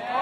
Yeah.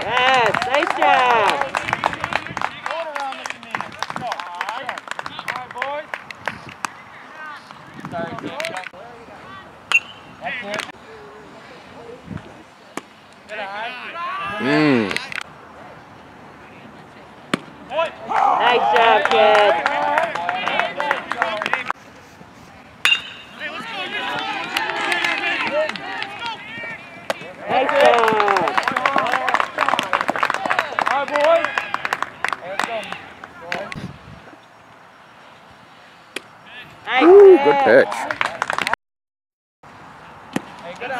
Yes, nice job. Mm. Nice job, kid. Nice job. Nice Ooh, kid. good pitch. Good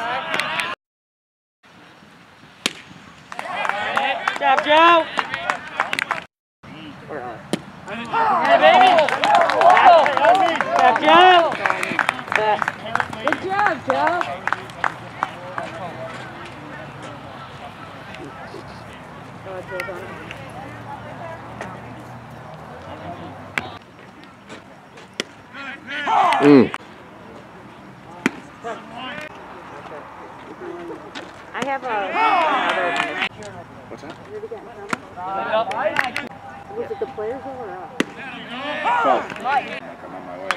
job, Joe. Yeah, baby. Good job, Joe. Good job, Joe. Mm. I have a, another. What's that? Was it the players or us? Both. I'm on my way.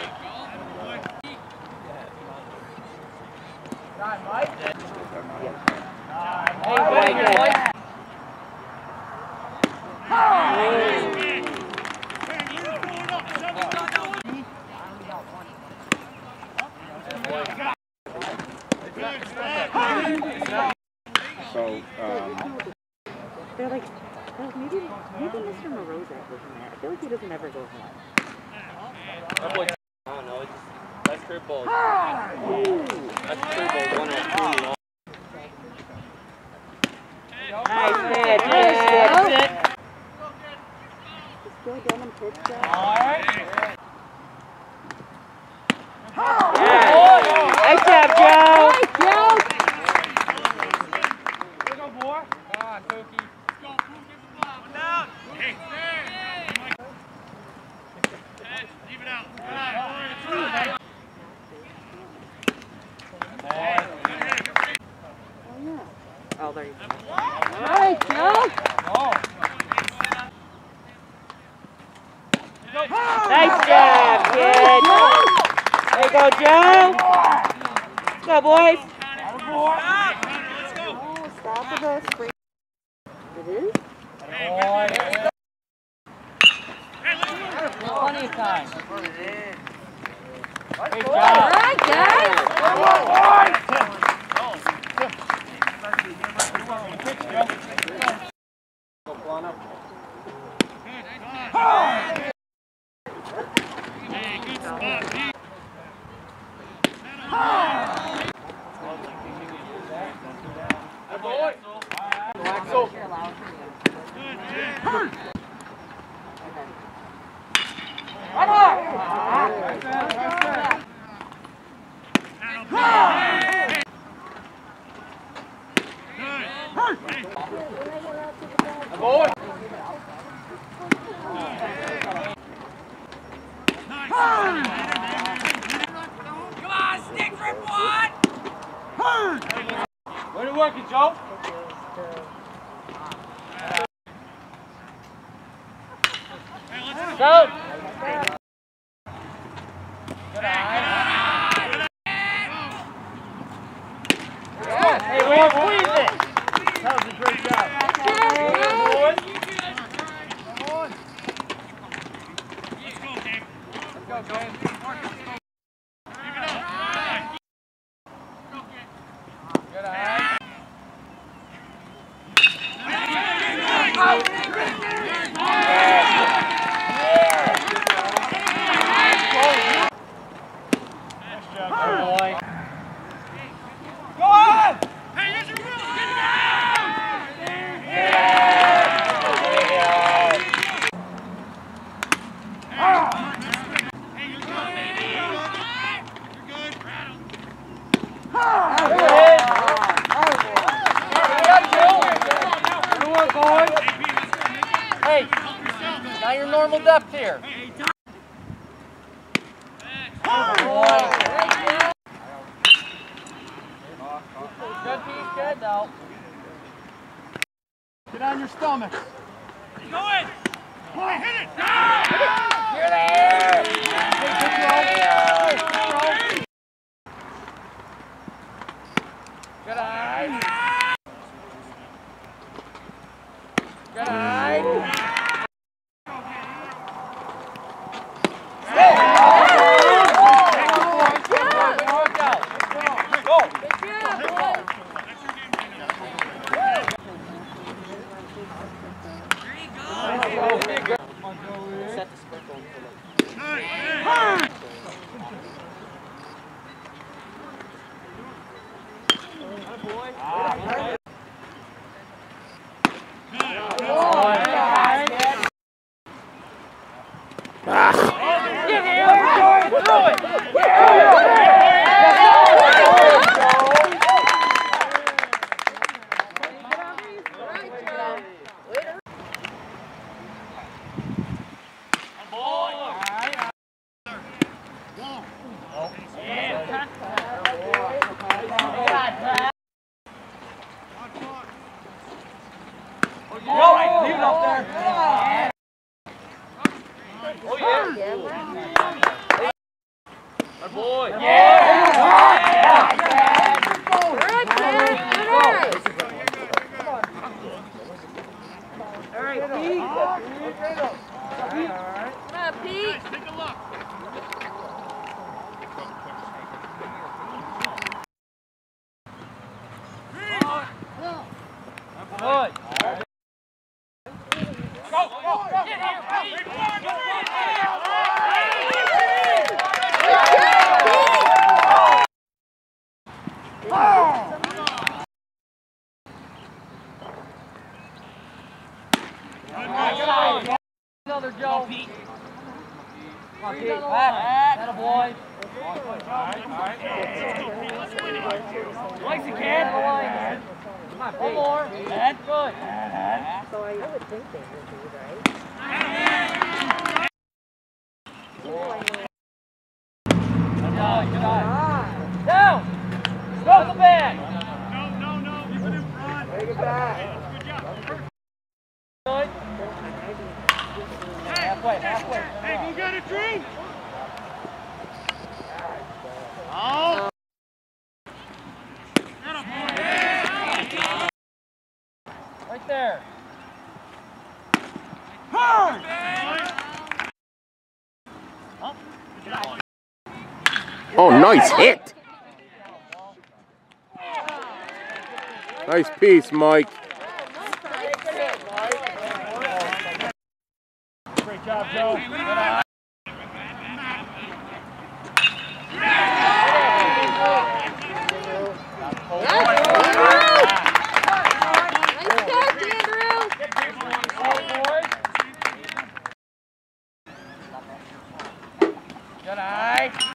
Very good. So, um, They're like, oh, maybe, maybe Mr. Morozek was in there. I feel like he doesn't ever go home. I don't know. It's just, that's curveball. That's curveball one or two. Nice pitch. Nice pitch. Nice job, Joe. Oh, there you go. Nice, Joe. Nice job, kid. There you go, Joe. Let's go, boys. Stop with those free. It is? Plenty of time. Great job. All right, guys. Boy. Come on, stick grip one! Way to work it, Joe. Go though. Get on your stomach. Go in. I hit it. You're Good Leave it up there. Oh yeah. Our boy. Yeah. All right, Pete. Good. Go, go, go. Get here, Another Joe. Pete. Come on, Pete. Back. That a boy. Likes it, kid. Come on, One more. Good. Good eye, good eye. Down. Go the bag. Good. Halfway, halfway. Hey, go get it, Drew. Right there. Oh, nice hit. Nice piece, Mike. Great job, Joe. Good eye.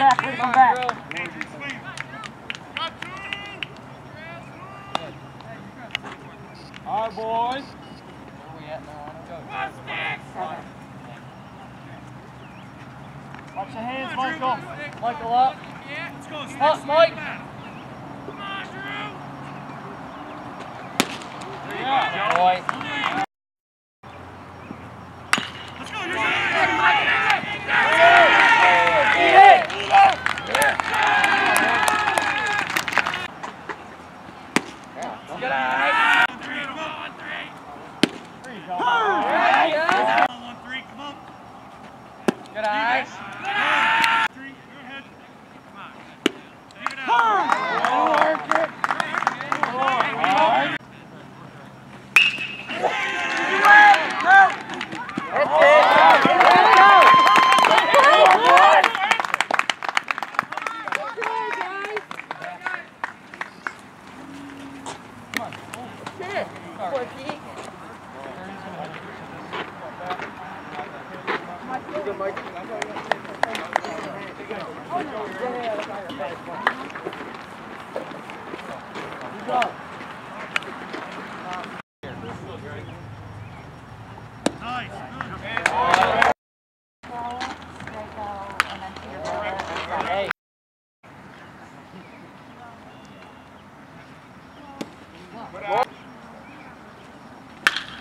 Back. Come back. All right, boys. Where we at now? Go. Watch the hands, Michael. Michael up. Up, Mike. Good boy. Good eye. There you go. Good eye. Hey.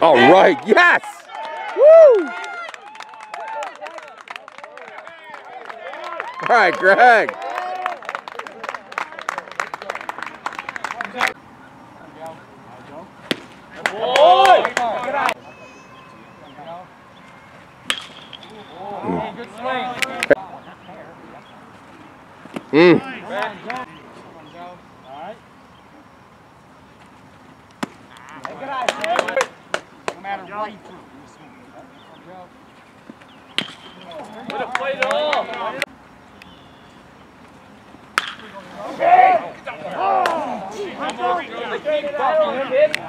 All right, yes! Woo! All right, Greg. Boy. Good eye. Hey, good swing. Mm. No matter what you do. Have played it all. Give it